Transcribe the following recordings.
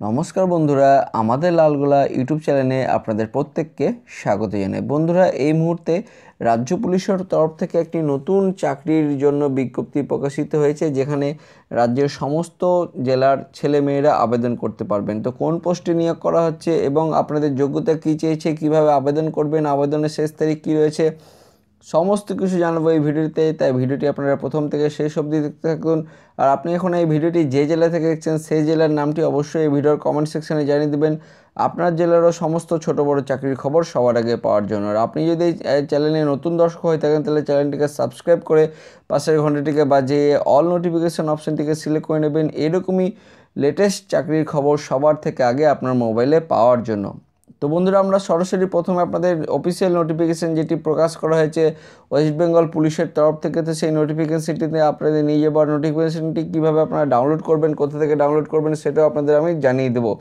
নমস্কার বন্ধুরা, আমাদের লালগোলা ইউটিউব চ্যানেলে আপনাদের প্রত্যেককে স্বাগত জানাই। বন্ধুরা, এই মুহূর্তে রাজ্য পুলিশের তরফ থেকে একটি নতুন চাকরির জন্য বিজ্ঞপ্তি প্রকাশিত হয়েছে, যেখানে রাজ্যের সমস্ত জেলার ছেলে মেয়েরা আবেদন করতে পারবেন। তো কোন পোস্টে নিয়োগ করা হচ্ছে এবং আপনাদের যোগ্যতা কী চেয়েছে, কীভাবে আবেদন করবেন, আবেদনের শেষ তারিখ কী রয়েছে সমস্ত কিছু জানাব এই ভিডিওতে, তাই ভিডিওটি আপনারা প্রথম থেকে শেষ অবধি দেখতে থাকুন। আর আপনি এখন এই ভিডিওটি যে জেলা থেকে দেখছেন, সেই জেলার নামটি অবশ্যই এই ভিডিওর কমেন্ট সেকশনে জানিয়ে দেবেন। আপনার জেলারও সমস্ত ছোট বড় চাকরির খবর সবার আগে পাওয়ার জন্য। আর আপনি যদি চ্যানেলে নতুন দর্শক হয়ে থাকেন, তাহলে চ্যানেলটিকে সাবস্ক্রাইব করে পাশের ঘন্টাটিকে বাজিয়ে অল নোটিফিকেশন অপশানটিকে সিলেক্ট করে নেবেন। এরকমই লেটেস্ট চাকরির খবর সবার থেকে আগে আপনার মোবাইলে পাওয়ার জন্য। তো বন্ধুরা, আমরা সরাসরি প্রথমে আপনাদের অফিসিয়াল নোটিফিকেশান যেটি প্রকাশ করা হয়েছে ওয়েস্ট বেঙ্গল পুলিশের তরফ থেকে, তো সেই নোটিফিকেশানটিতে আপনাদের নিয়ে যাবার নোটিফিকেশানটি কীভাবে আপনারা ডাউনলোড করবেন, কোথা থেকে ডাউনলোড করবেন, সেটাও আপনাদের আমি জানিয়ে দেবো।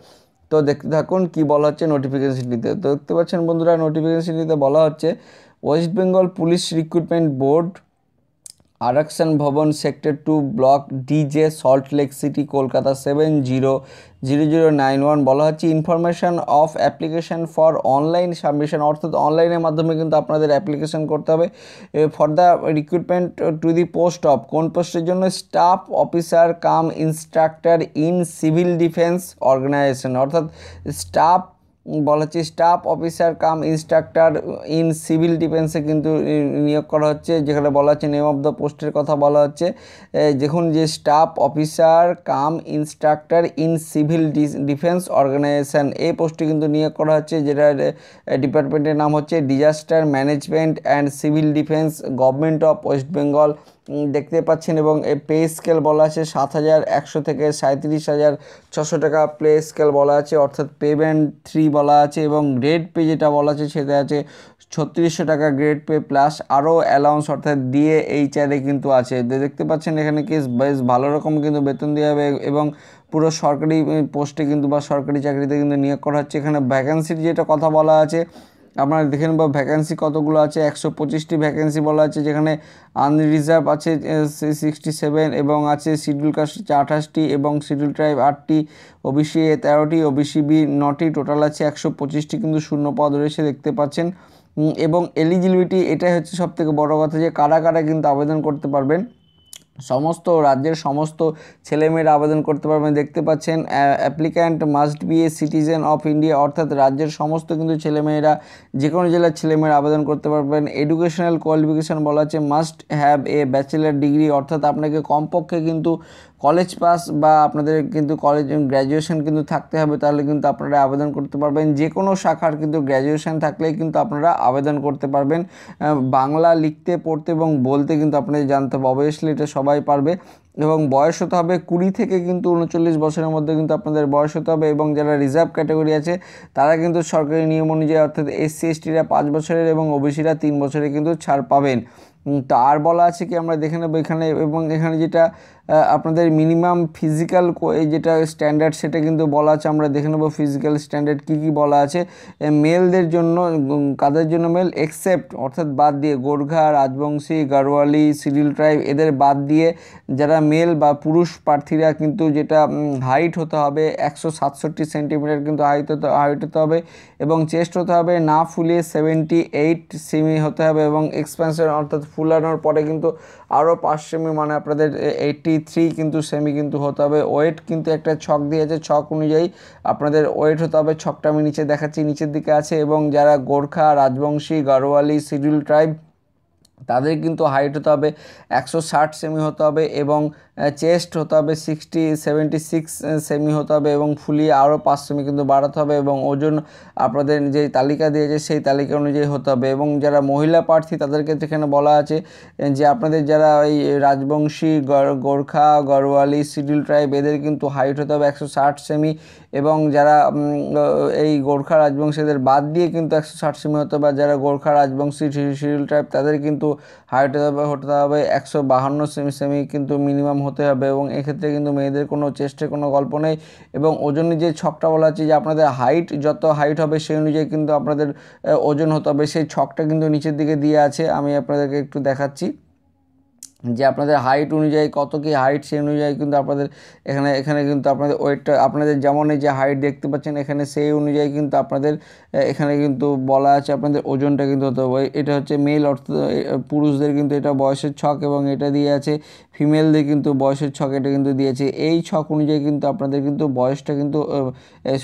তো দেখতে থাকুন কী বলা হচ্ছে নোটিফিকেশানটিতে তো দেখতে পাচ্ছেন বন্ধুরা নোটিফিকেশানটিতে বলা হচ্ছে west Bengal police recruitment board Arakshan Bhavan sector two block DJ Salt Lake city, Kolkata seven zero zero zero nine one বলা হচ্ছে information of application for online submission অর্থাৎ অনলাইনের মাধ্যমে কিন্তু আপনাদের অ্যাপ্লিকেশান করতে হবে। For the recruitment to the post of কোন পোস্টের জন্য? Staff officer cum instructor in civil defence organisation অর্থাৎ স্টাফ বলা হচ্ছে staff officer cum instructor in civil ডিফেন্সে কিন্তু নিয়োগ করা হচ্ছে। যেখানে বলা হচ্ছে, নেম অফ দ্য পোস্টের কথা বলা হচ্ছে। দেখুন যে, staff officer cum instructor in civil defence organisation. এই পোস্টে কিন্তু নিয়োগ করা হচ্ছে যেটা ডিপার্টমেন্টের নাম হচ্ছে disaster management and civil defence government of west Bengal. দেখতে পাচ্ছেন এবং পে স্কেল বলা আছে সাত হাজার একশো থেকে সাঁত্রিশ হাজার ছশো টাকা প্লে স্কেল বলা আছে, অর্থাৎ পেমেন্ট থ্রি বলা আছে এবং গ্রেড পে যেটা বলা আছে সেটা আছে ছত্রিশশো টাকা গ্রেড পে প্লাস আরও অ্যালাউন্স অর্থাৎ দিয়ে এইচ আরে কিন্তু আছে। দেখতে পাচ্ছেন এখানে কি বেশ ভালো রকম কিন্তু বেতন দেওয়া হবে এবং পুরো সরকারি পোস্টে কিন্তু বা সরকারি চাকরিতে কিন্তু নিয়োগ করা হচ্ছে। এখানে ভ্যাকেন্সির যেটা কথা বলা আছে আপনারা দেখে নেব ভ্যাকেন্সি কতগুলো আছে? একশো পঁচিশটি ভ্যাকেন্সি বলা আছে, যেখানে আনরিজার্ভ আছে সিক্সটি সেভেন এবং আছে শিডিউল কাস্ট আঠাশটি এবং শিডিউল ট্রাইব আটটি ওবিসি এ তেরোটি ওবিসি বি নটি টোটাল আছে একশো পঁচিশটি কিন্তু শূন্য পদ রয়েছে দেখতে পাচ্ছেন। এবং এলিজিবিলিটি এটাই হচ্ছে সবথেকে বড় কথা যে কারা কারা কিন্তু আবেদন করতে পারবেন। সমস্ত রাজ্যের সমস্ত ছেলেমেয়েরা আবেদন করতে পারবেন। দেখতে পাচ্ছেন applicant must be a citizen of India অর্থাৎ রাজ্যের সমস্ত কিন্তু ছেলেমেয়েরা যে কোনো জেলার ছেলেমেয়েরা আবেদন করতে পারবেন। এডুকেশনাল কোয়ালিফিকেশান বলা আছে must have a bachelor degree অর্থাৎ আপনাকে কমপক্ষে কিন্তু কলেজ পাস বা আপনাদের কিন্তু কলেজ গ্র্যাজুয়েশন কিন্তু থাকতে হবে, তাহলে কিন্তু আপনারা আবেদন করতে পারবেন। যে কোনো শাখার কিন্তু গ্র্যাজুয়েশন থাকলেই কিন্তু আপনারা আবেদন করতে পারবেন। বাংলা লিখতে, পড়তে এবং বলতে কিন্তু আপনাদের জানতে হবে। অবভিয়াসলি এটা সবাই পারবে এবং বয়স হতে হবে কুড়ি থেকে কিন্তু উনচল্লিশ বছরের মধ্যে কিন্তু আপনাদের বয়স হতে হবে এবং যারা রিজার্ভ ক্যাটাগরি আছে, তারা কিন্তু সরকারি নিয়ম অনুযায়ী অর্থাৎ এসসি এসটিরা পাঁচ বছরের এবং ওবিসিরা তিন বছরে কিন্তু ছাড় পাবেন। তো আর বলা আছে কি, আমরা দেখে নেব এখানে। এবং এখানে যেটা আপনাদের মিনিমাম ফিজিক্যাল যেটা স্ট্যান্ডার্ড সেটা কিন্তু বলা আছে। আমরা দেখে নেব ফিজিক্যাল স্ট্যান্ডার্ড কী কী বলা আছে। মেলদের জন্য কাদের জন্য মেল এক্সেপ্ট অর্থাৎ বাদ দিয়ে, গোর্খা, রাজবংশী গারোয়ালি সিডিউল ট্রাইব এদের বাদ দিয়ে যারা মেল বা পুরুষ প্রার্থীরা কিন্তু যেটা হাইট হতে হবে, একশো সাতষট্টি সেন্টিমিটার কিন্তু হাইট হতে হাইট হতে হবে এবং চেস্ট হতে হবে, না ফুলিয়ে সেভেন্টি এইট সেমি হতে হবে এবং এক্সপেন্সার অর্থাৎ ফুলানোর পরে কিন্তু আরও পাঁচ সেমি মানে আপনাদের এইটটি থ্রি কিন্তু সেমি কিন্তু হতে হবে। ওয়েট কিন্তু একটা ছক দিয়েছে, ছক অনুযায়ী আপনাদের ওয়েট হতে হবে। ছকটা আমি নিচে দেখাচ্ছি, নিচের দিকে আছে এবং যারা গোর্খা, রাজবংশী, গারোয়ালি শিডিউল ট্রাইব তাদের কিন্তু হাইট হতে হবে একশো ষাট সেমি হতে হবে এবং চেস্ট হতে হবে সিক্সটি সেভেন্টি সিক্স সেমি হতে হবে এবং ফুলিয়ে আরও পাঁচ সেমি কিন্তু বাড়াতে হবে এবং ওজন আপনাদের যে তালিকা দিয়েছে সেই তালিকা অনুযায়ী হতে হবে এবং যারা মহিলা প্রার্থী তাদেরকে যেখানে বলা আছে যে আপনাদের যারা ওই রাজবংশী গোর্খা গরওয়ালি শিডিউল ট্রাইব এদের কিন্তু হাইট হতে হবে একশো ষাট সেমি এবং যারা এই গোর্খা রাজবংশীদের বাদ দিয়ে কিন্তু একশো ষাট সেমি হতে হবে যারা গোর্খা রাজবংশী শিডিউল ট্রাইব তাদের কিন্তু হাইট হতে হবে একশো বাহান্ন সেমি সেমি কিন্তু মিনিমাম হতে হবে এবং এক্ষেত্রে কিন্তু মেয়েদের কোনো চেষ্টের কোনো গল্প নেই এবং ওজনের যে ছকটা বলা হচ্ছে যে আপনাদের হাইট যত হাইট হবে সেই অনুযায়ী কিন্তু আপনাদের ওজন হতে হবে। সেই ছকটা কিন্তু নিচের দিকে দিয়ে আছে, আমি আপনাদেরকে একটু দেখাচ্ছি যে আপনাদের হাইট অনুযায়ী কত কি হাইট সেই অনুযায়ী কিন্তু আপনাদের এখানে এখানে কিন্তু আপনাদের ওয়েটটা আপনাদের যেমন এই যে হাইট দেখতে পাচ্ছেন, এখানে সেই অনুযায়ী কিন্তু আপনাদের এখানে কিন্তু বলা আছে আপনাদের ওজনটা কিন্তু হতে হবে। এটা হচ্ছে মেল অর্থ পুরুষদের কিন্তু এটা বয়সের ছক এবং এটা দিয়ে আছে ফিমেলদের কিন্তু বয়সের ছক এটা কিন্তু দিয়েছে এই ছক অনুযায়ী কিন্তু আপনাদের কিন্তু বয়সটা কিন্তু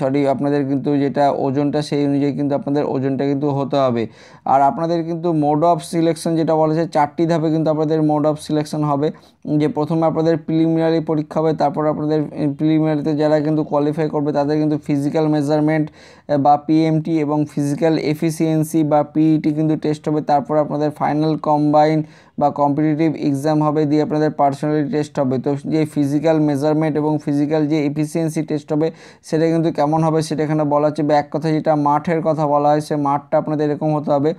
সরি আপনাদের কিন্তু যেটা ওজনটা সেই অনুযায়ী কিন্তু আপনাদের ওজনটা কিন্তু হতে হবে। আর আপনাদের কিন্তু মোড অফ সিলেকশন যেটা বলা যায় চারটি ধাপে কিন্তু আপনাদের মোড অফ সিলেকশন হবে। যে প্রথমে আপনাদের প্রিলিমিনারি পরীক্ষা হবে, তারপর আপনাদের প্রিলিমিনারিতে যারা কিন্তু কোয়ালিফাই করবে, তাদের কিন্তু ফিজিক্যাল মেজারমেন্ট বা পিএমটি এবং ফিজিক্যাল এফিসিয়েন্সি বা পিইটি কিন্তু টেস্ট হবে তারপর আপনাদের ফাইনাল কম্বাইন বা কম্পিটিটিভ এক্সাম হবে দিয়ে আপনাদের পার্সোনালিটি টেস্ট হবে। তো যে ফিজিক্যাল মেজারমেন্ট এবং ফিজিক্যাল যে এফিসিয়েন্সি টেস্ট হবে, সেটা কিন্তু কেমন হবে সেটা এখানে বলা হচ্ছে। বা এক কথা যেটা মাঠের কথা বলা হয়, সে মাঠটা আপনাদের এরকম হতে হবে।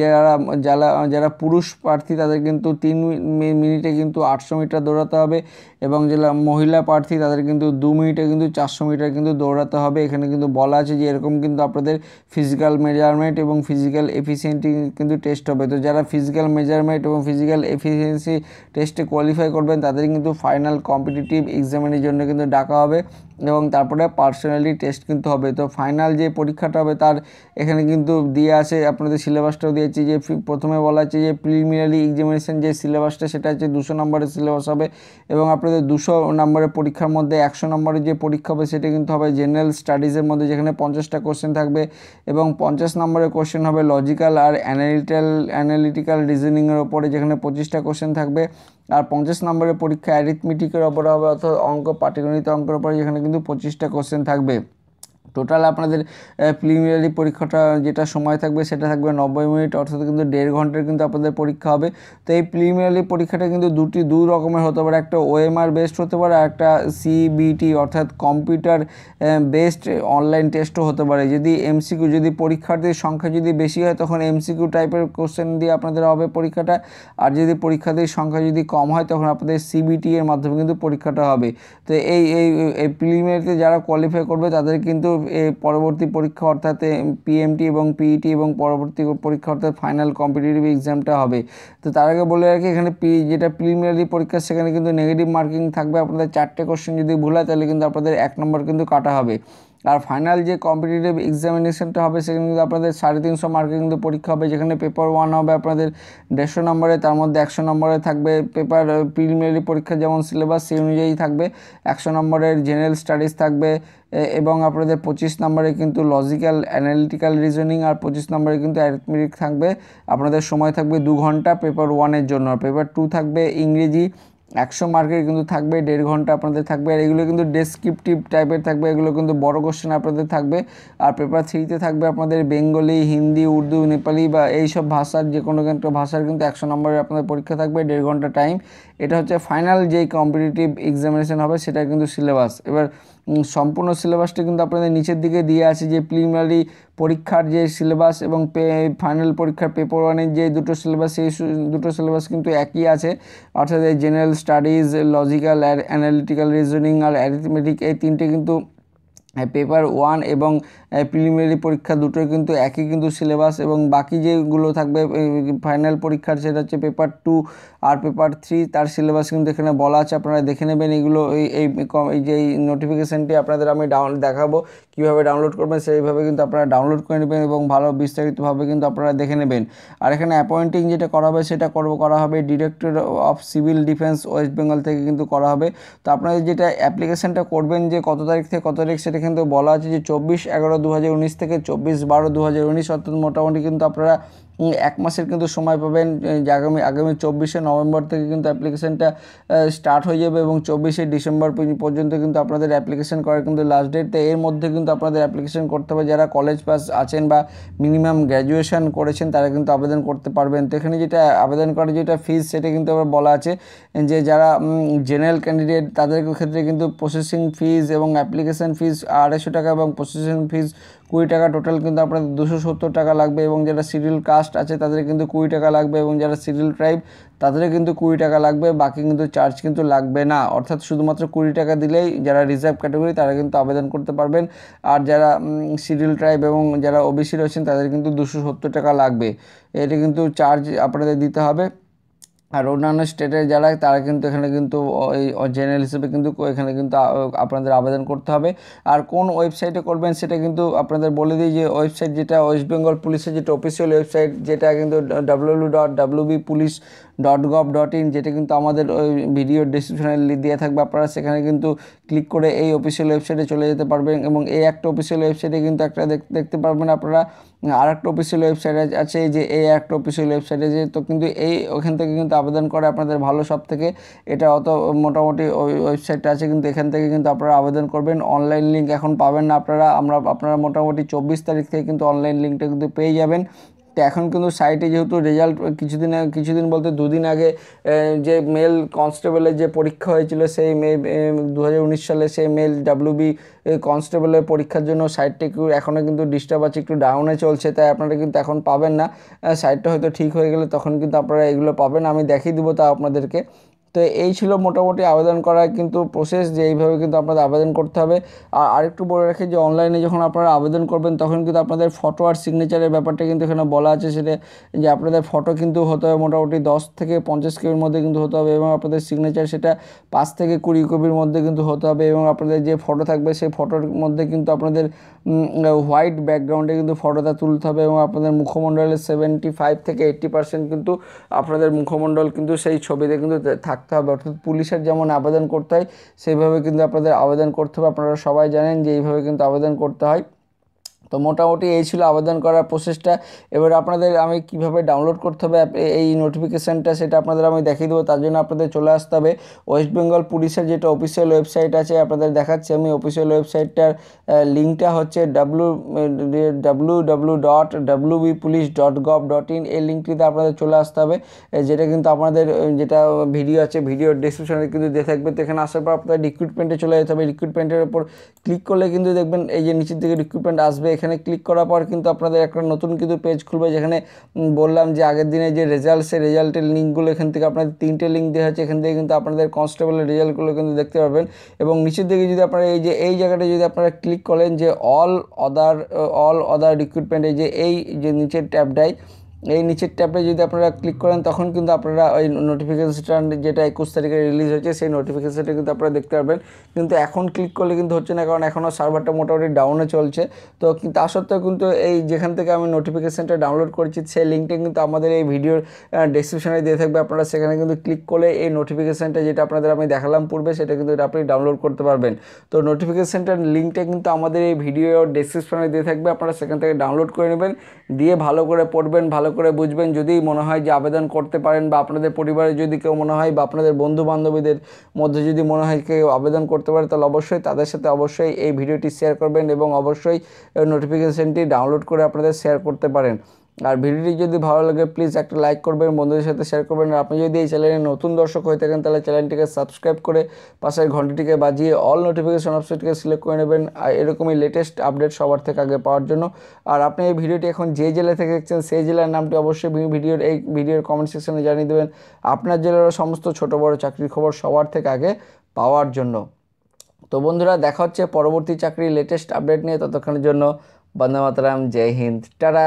যারা যারা যারা পুরুষ প্রার্থী, তাদের কিন্তু তিন মিনিটে কিন্তু আটশো মিটার দৌড়াতে হবে এবং যারা মহিলা প্রার্থী, তাদের কিন্তু দু মিনিটে কিন্তু চারশো মিটার কিন্তু দৌড়াতে হবে। এখানে কিন্তু বলা আছে যে এরকম কিন্তু আপনাদের ফিজিক্যাল মেজারমেন্ট এবং ফিজিক্যাল এফিসিয়েন্সি কিন্তু টেস্ট হবে। তো যারা ফিজিক্যাল মেজারমেন্ট এবং ফিজিক্যাল এফিসিয়েন্সি টেস্টে কোয়ালিফাই করবেন তাদের কিন্তু ফাইনাল কম্পিটিটিভ এক্সামের জন্য কিন্তু ডাকা হবে। এবং তারপরে পার্সোনালি টেস্ট কিন্তু হবে। তো ফাইনাল যে পরীক্ষাটা হবে তার এখানে কিন্তু দিয়ে আছে, আপনাদের সিলেবাসটাও দিয়েছি যে প্রথমে বলা আছে যে প্রিলিমিনারি এক্সামিনেশন যে সিলেবাসটা সেটা হচ্ছে দুশো নম্বরের সিলেবাস হবে এবং আপনাদের দুশো নম্বরের পরীক্ষার মধ্যে একশো নম্বরের যে পরীক্ষা হবে, সেটা কিন্তু হবে জেনারেল স্টাডিজের মধ্যে, যেখানে পঞ্চাশটা কোশ্চেন থাকবে এবং পঞ্চাশ নম্বরের কোশ্চেন হবে লজিক্যাল আর অ্যানালিটাল অ্যানালিটিক্যাল রিজনিংয়ের ওপরে, যেখানে পঁচিশটা কোশ্চেন থাকবে। আর পঞ্চাশ নম্বরের পরীক্ষা অ্যারিথমেটিকের ওপরে হবে, অর্থাৎ অঙ্ক, পাটিগণিত অঙ্কের ওপরে যেখানে কিন্তু পঁচিশটা কোশ্চেন থাকবে। টোটাল আপনাদের প্রিলিমিনারি পরীক্ষাটা যেটা সময় থাকবে সেটা থাকবে নব্বই মিনিট, অর্থাৎ কিন্তু দেড় ঘণ্টার কিন্তু আপনাদের পরীক্ষা হবে। তো এই প্রিলিমিনারি পরীক্ষাটা কিন্তু দুটি দু রকমের হতে পারে, একটা ওএমআর বেসড হতে পারে আর একটা সিবিটি অর্থাৎ কম্পিউটার বেসড অনলাইন টেস্টও হতে পারে। যদি এমসিকিউ যদি পরীক্ষার্থীর সংখ্যা যদি বেশি হয়, তখন এমসিকিউ টাইপের কোশ্চেন দিয়ে আপনাদের হবে পরীক্ষাটা। আর যদি পরীক্ষার্থীর সংখ্যা যদি কম হয়, তখন আপনাদের সিবিটি এর মাধ্যমে কিন্তু পরীক্ষাটা হবে। তো এই এই প্রিলিমিনারিতে যারা কোয়ালিফাই করবে, তাদের কিন্তু পরবর্তী পরীক্ষা অর্থাৎ পিএমটি এবং পিইটি এবং পরবর্তী পরীক্ষা অর্থাৎ ফাইনাল কম্পিটিটিভ এক্সামটা হবে। তো তার আগে বলে রাখি, এখানে পি যেটা প্রিলিমিনারি পরীক্ষা, সেখানে কিন্তু নেগেটিভ মার্কিং থাকবে। আপনাদের চারটে কোশ্চেন যদি ভুল হয়, তাহলে কিন্তু আপনাদের এক নম্বর কিন্তু কাটা হবে। আর ফাইনাল যে কম্পিটিটিভ এক্সামিনেশনটা হবে, সেখানে কিন্তু আপনাদের সাড়ে তিনশো মার্কের কিন্তু পরীক্ষা হবে, যেখানে পেপার ওয়ান হবে আপনাদের দেড়শো নম্বরে, তার মধ্যে একশো নম্বরে থাকবে পেপার প্রিলিমিনারি পরীক্ষা যেমন সিলেবাস সেই অনুযায়ী থাকবে। একশো নম্বরের জেনারেল স্টাডিজ থাকবে এবং আপনাদের পঁচিশ নম্বরে কিন্তু লজিক্যাল অ্যানালিটিক্যাল রিজনিং আর পঁচিশ নম্বরে কিন্তু অ্যারিথমেটিক থাকবে। আপনাদের সময় থাকবে দু ঘণ্টা পেপার ওয়ানের জন্য, আর পেপার টু থাকবে ইংরেজি একশো মার্কের কিন্তু থাকবে, দেড় ঘণ্টা আপনাদের থাকবে, আর এগুলো কিন্তু ডেসক্রিপটিভ টাইপের থাকবে, এগুলো কিন্তু বড় কোশ্চেন আপনাদের থাকবে। আর পেপার থ্রিতে থাকবে আপনাদের বেঙ্গলি হিন্দি উর্দু নেপালি বা এই সব ভাষার, যে কোনো কিন্তু ভাষার কিন্তু একশো নম্বরের আপনাদের পরীক্ষা থাকবে, দেড় ঘণ্টা টাইম এটা হচ্ছে ফাইনাল যেই কম্পিটিটিভ এক্সামিনেশান হবে সেটা কিন্তু সিলেবাস এবার সম্পূর্ণ সিলেবাসটি কিন্তু আপনাদের নিচের দিকে দিয়ে আছে যে প্রিলিমিনারি পরীক্ষার যে সিলেবাস এবং পে ফাইনাল পরীক্ষার পেপার ওয়ানের যে দুটো সিলেবাস সেই দুটো সিলেবাস কিন্তু একই আছে। অর্থাৎ general studies logical analytical reasoning আর অ্যারিথমেটিক এই তিনটে কিন্তু পেপার ওয়ান এবং প্রিলিমিনারি পরীক্ষা দুটোই কিন্তু একই কিন্তু সিলেবাস এবং বাকি যেগুলো থাকবে ফাইনাল পরীক্ষার সেটা হচ্ছে পেপার টু আর পেপার থ্রি তার সিলেবাস কিন্তু এখানে বলা আছে। আপনারা দেখে নেবেন এগুলো, এই এই যে এই নোটিফিকেশানটি আপনাদের আমি ডাউন দেখাবো। কীভাবে ডাউনলোড করবেন সেইভাবে কিন্তু আপনারা ডাউনলোড করে নেবেন এবং ভালো বিস্তারিতভাবে কিন্তু আপনারা দেখে নেবেন। আর এখানে অ্যাপয়েন্টিং যেটা করা হবে সেটা করব করা হবে director of civil defence west Bengal থেকে কিন্তু করা হবে। তো আপনারা যেটা অ্যাপ্লিকেশানটা করবেন যে কত তারিখ থেকে কত তারিখ সেটা কিন্তু বলা আছে যে চব্বিশ এগারো দু থেকে চব্বিশ বারো দু অর্থাৎ মোটামুটি কিন্তু আপনারা এক মাসের কিন্তু সময় পাবেন আগামী আগামী চব্বিশে নভেম্বর থেকে কিন্তু অ্যাপ্লিকেশানটা স্টার্ট হয়ে যাবে এবং চব্বিশে ডিসেম্বর পর্যন্ত কিন্তু আপনাদের অ্যাপ্লিকেশান করার কিন্তু লাস্ট ডেট তো এর মধ্যে কিন্তু আপনাদের অ্যাপ্লিকেশান করতে হবে। যারা কলেজ পাস আছেন বা মিনিমাম গ্র্যাজুয়েশন করেছেন, তারা কিন্তু আবেদন করতে পারবেন। তো এখানে যেটা আবেদন করার যেটা ফিজ সেটা কিন্তু আবার বলা আছে যে যারা জেনারেল ক্যান্ডিডেট তাদের ক্ষেত্রে কিন্তু প্রসেসিং ফিজ এবং অ্যাপ্লিকেশান ফিজ আড়াইশো টাকা এবং প্রসেসিং ফিজ কুড়ি টাকা টোটাল কিন্তু আপনাদের দুশো সত্তর টাকা লাগবে এবং যারা সিরিয়াল কাস্ট আছে, তাদের কিন্তু কুড়ি টাকা লাগবে এবং যারা সিরিয়াল ট্রাইব তাদের কিন্তু কুড়ি টাকা লাগবে, বাকি কিন্তু চার্জ কিন্তু লাগবে না। অর্থাৎ শুধুমাত্র কুড়ি টাকা দিলেই যারা রিজার্ভ ক্যাটাগরি তারা কিন্তু আবেদন করতে পারবেন। আর যারা সিরিয়াল ট্রাইব এবং যারা ওবিসি রয়েছেন, তাদের কিন্তু দুশো সত্তর টাকা লাগবে। এটা কিন্তু চার্জ আপনাদের দিতে হবে। আর অন্যান্য স্টেটের যারা, তারা কিন্তু এখানে কিন্তু ওই জেনারেল হিসেবে কিন্তু এখানে কিন্তু আপনাদের আবেদন করতে হবে। আর কোন ওয়েবসাইটে করবেন সেটা কিন্তু আপনাদের বলে দিই যে ওয়েবসাইট যেটা ওয়েস্ট বেঙ্গল পুলিশের যেটা অফিসিয়াল ওয়েবসাইট যেটা কিন্তু W dot W B police dot gov dot in যেটা কিন্তু আমাদের ওই ভিডিও ডিসক্রিপশনে দিয়ে থাকবে। আপনারা সেখানে কিন্তু ক্লিক করে এই অফিসিয়াল ওয়েবসাইটে চলে যেতে পারবেন এবং এই একটা অফিসিয়াল ওয়েবসাইটে কিন্তু একটা দেখতে পারবেন আপনারা। আর একটা অফিসিয়াল ওয়েবসাইট আছে যে এই একটা অফিসিয়াল ওয়েবসাইটে যে, তো কিন্তু এই ওখান থেকে কিন্তু আবেদন করে আপনাদের ভালো সব থেকে। এটা অত মোটামুটি ওই ওয়েবসাইটটা আছে, কিন্তু এখান থেকে কিন্তু আপনারা আবেদন করবেন। অনলাইন লিঙ্ক এখন পাবেন না আপনারা। আমরা আপনারা মোটামুটি চব্বিশ তারিখ থেকে কিন্তু অনলাইন লিঙ্কটা কিন্তু পেয়ে যাবেন। তো এখন কিন্তু সাইটে যেহেতু রেজাল্ট কিছুদিন কিছুদিন বলতে দুদিন আগে যে মেল কনস্টেবলের যে পরীক্ষা হয়েছিল, সেই মে দু হাজার উনিশ সালে সেই মেল ডাব্লিউবি কনস্টেবলের পরীক্ষার জন্য সাইটটা একটু এখনও কিন্তু ডিস্টার্ব আছে, একটু ডাউনে চলছে, তাই আপনারা কিন্তু এখন পাবেন না। সাইটটা হয়তো ঠিক হয়ে গেলে তখন কিন্তু আপনারা এগুলো পাবেন, আমি দেখিয়ে দেবো তা আপনাদেরকে। তো এই ছিল মোটামুটি আবেদন করার কিন্তু প্রসেস যে এইভাবে কিন্তু আপনাদের আবেদন করতে হবে। আর আরেকটু বলে রাখি যে অনলাইনে যখন আপনারা আবেদন করবেন, তখন কিন্তু আপনাদের ফটো আর সিগনেচারের ব্যাপারটা কিন্তু এখানে বলা আছে সেটা যে আপনাদের ফটো কিন্তু হতে হবে মোটামুটি দশ থেকে পঞ্চাশ কেবির মধ্যে কিন্তু হতে হবে এবং আপনাদের সিগনেচার সেটা পাঁচ থেকে কুড়ি কপির মধ্যে কিন্তু হতে হবে এবং আপনাদের যে ফটো থাকবে, সেই ফটোর মধ্যে কিন্তু আপনাদের হোয়াইট ব্যাকগ্রাউন্ডে কিন্তু ফটোটা তুলতে হবে এবং আপনাদের মুখমণ্ডলের সেভেন্টি ফাইভ থেকে এইট্টি পার্সেন্ট কিন্তু আপনাদের মুখমণ্ডল কিন্তু সেই ছবিতে কিন্তু থাকতে হবে। অর্থাৎ পুলিশের যেমন আবেদন করতে হয়, সেইভাবে কিন্তু আপনাদের আবেদন করতে হবে। আপনারা সবাই জানেন যে এইভাবে কিন্তু আবেদন করতে হয়। তো মোটামুটি এই ছিল আবেদন করার প্রসেসটা। এবার আপনাদের আমি কীভাবে ডাউনলোড করতে হবে এই নোটিফিকেশানটা সেটা আপনাদের আমি দেখিয়ে দেবো, তার জন্য আপনাদের চলে আসতে হবে। ওয়েস্ট বেঙ্গল পুলিশের যেটা অফিসিয়াল ওয়েবসাইট আছে, আপনাদের দেখাচ্ছি আমি অফিসিয়াল ওয়েবসাইটটার লিঙ্কটা হচ্ছে W dot B police dot dot in এই লিঙ্কটিতে আপনাদের চলে আসতে হবে। যেটা কিন্তু আপনাদের যেটা ভিডিও আছে ভিডিওর ডিসক্রিপশনে কিন্তু দিয়ে থাকবে। তো এখানে আসার পর আপনাদের রিক্রুটমেন্টে চলে যেতে হবে। রিক্রুটমেন্টের উপর ক্লিক করলে কিন্তু দেখবেন, এই যে নিচের দিকে রিক্রুটমেন্ট আসবে ক্লিক করার পর কিন্তু আপনাদের একটা নতুন কিন্তু পেজ খুলবে যেখানে বললাম যে আগের দিনে যে রেজাল্ট সেই রেজাল্টের লিঙ্কগুলো এখান থেকে আপনাদের তিনটে লিঙ্ক দেওয়া হয়েছে। এখান থেকে কিন্তু আপনাদের কনস্টেবলের রেজাল্টগুলো কিন্তু দেখতে পাবেন এবং নিচের দিকে যদি আপনারা এই যে, এই জায়গাটা যদি আপনারা ক্লিক করেন যে all other all other recruitment এই যে এই যে নিচের ট্যাবটাই এই নিচের ট্যাবে যদি আপনারা ক্লিক করেন, তখন কিন্তু আপনারা ওই নোটিফিকেশান যেটা একুশ তারিখে রিলিজ হয়েছে, সেই নোটিফিকেশানটা কিন্তু আপনারা দেখতে পারবেন। কিন্তু এখন ক্লিক করলে কিন্তু হচ্ছে না, কারণ এখনও সার্ভারটা মোটামুটি ডাউনে চলছে। তো তা সত্ত্বেও কিন্তু এই যেখান থেকে আমি নোটিফিকেশানটা ডাউনলোড করেছি, সেই লিঙ্কটা কিন্তু আমাদের এই ভিডিওর ডিসক্রিপশনে দিয়ে থাকবে। আপনারা সেখানে কিন্তু ক্লিক করলে এই নোটিফিকেশানটা যেটা আপনাদের আমি দেখালাম পূর্বে, সেটা কিন্তু আপনি ডাউনলোড করতে পারবেন। তো নোটিফিকেশানটার লিঙ্কটা কিন্তু আমাদের এই ভিডিও ডিসক্রিপশনে দিয়ে থাকবে। আপনারা সেখান থেকে ডাউনলোড করে নেবেন, দিয়ে ভালো করে পড়বেন, ভালো করে বুঝবেন যদি মনে হয় যে আবেদন করতে পারেন বা আপনাদের পরিবারে যদি কেউ মনে হয় বা আপনাদের বন্ধু বান্ধবীদের মধ্যে যদি মনে হয় কেউ আবেদন করতে পারে, তাহলে অবশ্যই তাদের সাথে অবশ্যই এই ভিডিওটি শেয়ার করবেন এবং অবশ্যই নোটিফিকেশানটি ডাউনলোড করে আপনাদের শেয়ার করতে পারেন। আর ভিডিওটি যদি ভালো লাগে প্লিজ একটা লাইক করবেন, বন্ধুদের সাথে শেয়ার করবেন। আর আপনি যদি এই চ্যানেলে নতুন দর্শক হয়ে থাকেন, তাহলে চ্যানেলটিকে সাবস্ক্রাইব করে পাশের ঘন্টিটিকে বাজিয়ে অল নোটিফিকেশন অপশনটিকে সিলেক্ট করে নেবেন। আর এরকমই লেটেস্ট আপডেট সবার থেকে আগে পাওয়ার জন্য। আর আপনি এই ভিডিওটি এখন যে জেলা থেকে দেখছেন, সেই জেলার নামটি অবশ্যই ভিডিওর এই ভিডিওর কমেন্ট সেকশনে জানিয়ে দেবেন। আপনার জেলার সমস্ত ছোট, বড় চাকরির খবর সবার থেকে আগে পাওয়ার জন্য। তো বন্ধুরা, দেখা হচ্ছে পরবর্তী চাকরির লেটেস্ট আপডেট নিয়ে ততক্ষণের জন্য। বন্দে মাতরাম, জয় হিন্দ। টাটা!